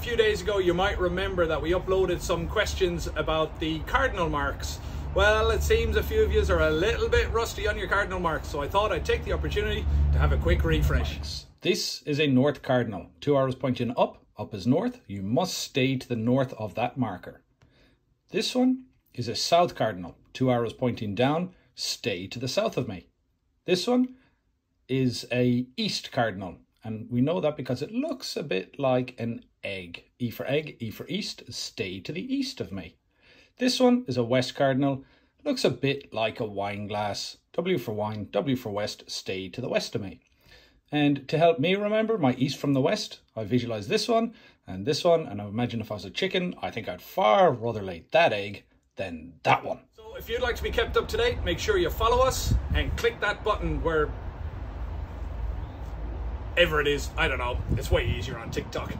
few days ago, you might remember that we uploaded some questions about the cardinal marks. Well, it seems a few of you are a little bit rusty on your cardinal marks, so I thought I'd take the opportunity to have a quick refresh. This is a north cardinal, two arrows pointing up, up is north. You must stay to the north of that marker. This one is a south cardinal, two arrows pointing down, stay to the south of me. This one is a east cardinal, and we know that because it looks a bit like an egg. E for egg, E for east, stay to the east of me. This one is a west cardinal, looks a bit like a wine glass. W for wine, W for west, stay to the west of me. And to help me remember my east from the west, I visualize this one and this one, and I imagine if I was a chicken, I think I'd far rather lay that egg than that one. So if you'd like to be kept up to date, make sure you follow us and click that button where ever it is. I don't know. It's way easier on TikTok.